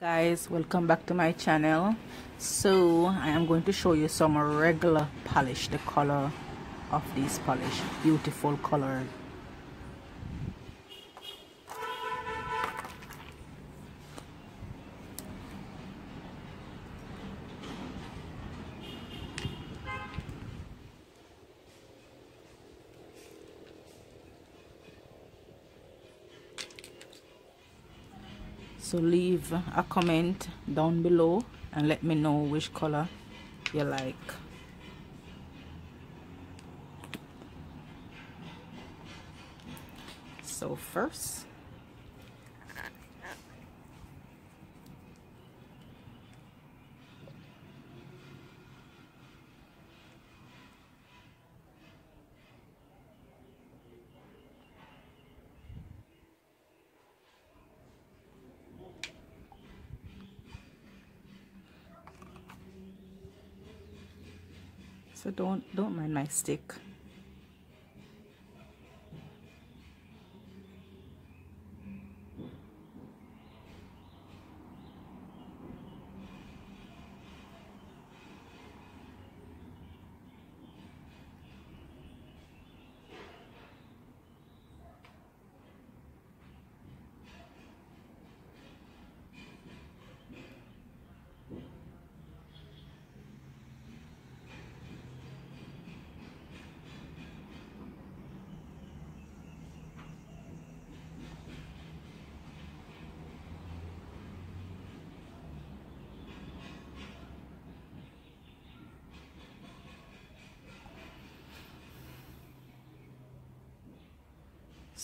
guys welcome back to my channel. So i am going to show you some regular polish the color of these polish beautiful color so leave a comment down below and let me know which color you like. So first so don't don't mind my stick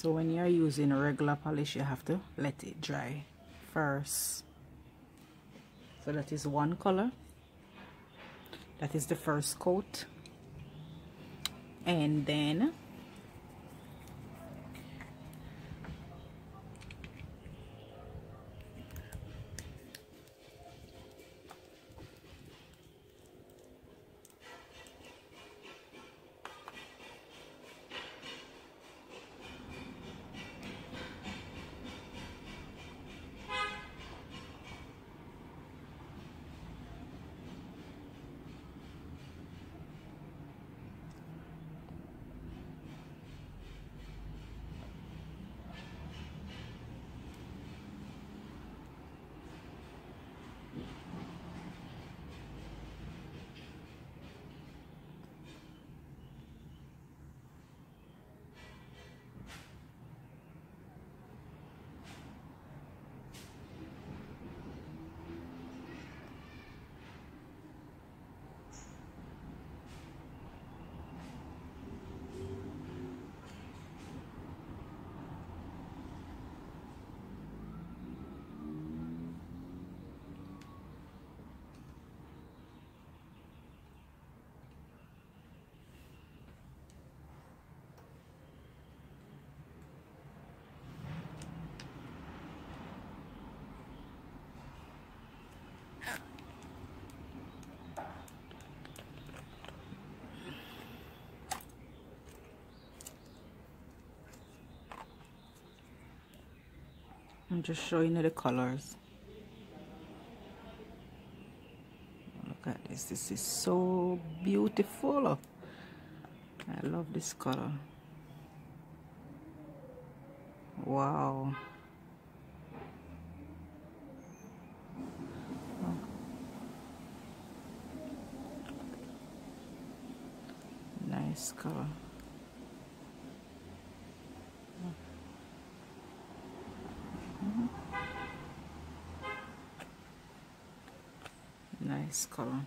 so when you're using a regular polish you have to let it dry first. So that is one color. That is the first coat. And then I'm just showing you the colors. Look at this. This is so beautiful. I love this color. Wow. Nice color nice color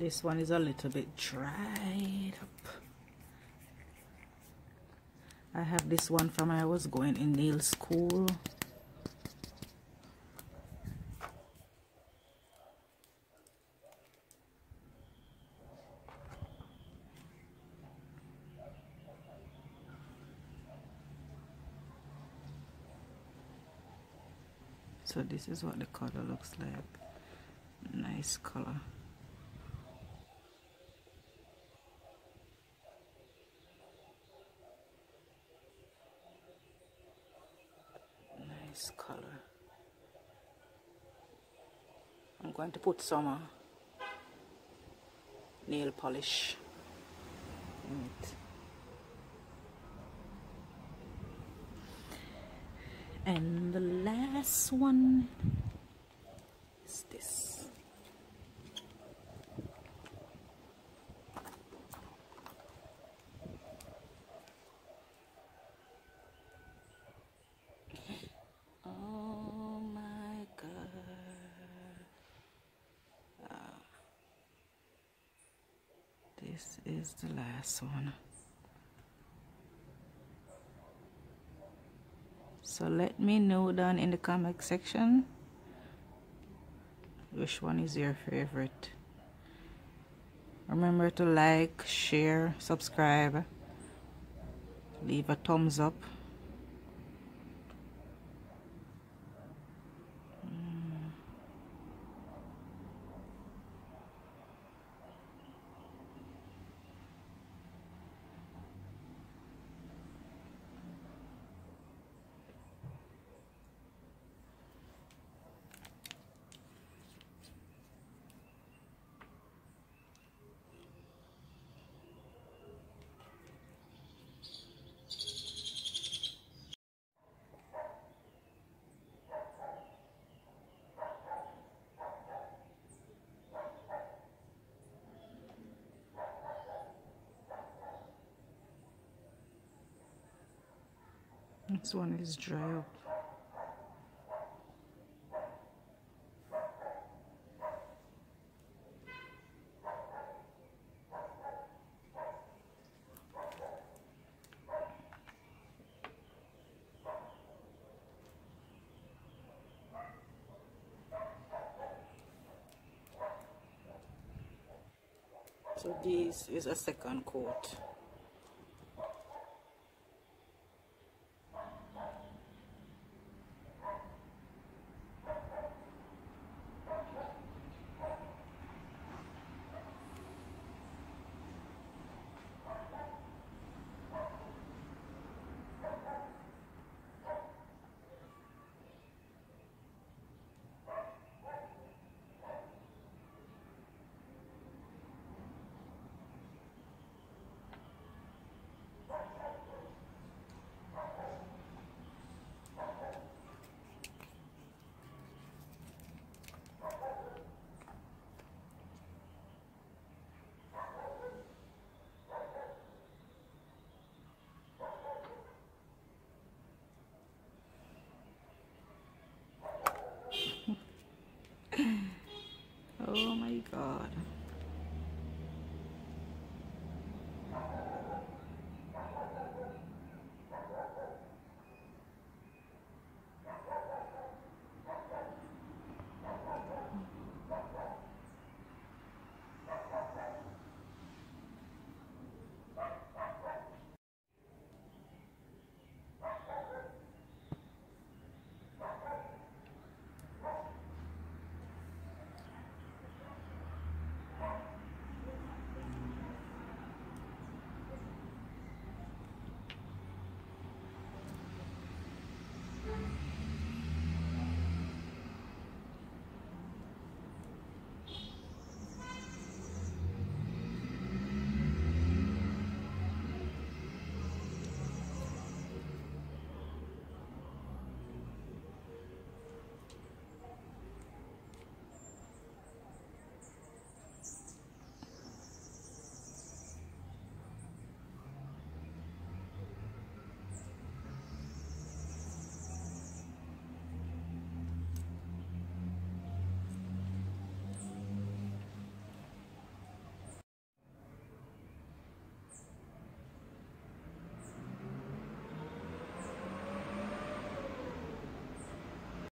this one is a little bit dried up. I have this one from I was going in nail school. So this is what the color looks like. Nice color nice color I'm going to put some uh, nail polish in it. And the last one is this oh my god ah. This is the last one. So let me know down in the comment section which one is your favorite. Remember to like share subscribe leave a thumbs up This one is dry up. So this is a second coat. Oh my god.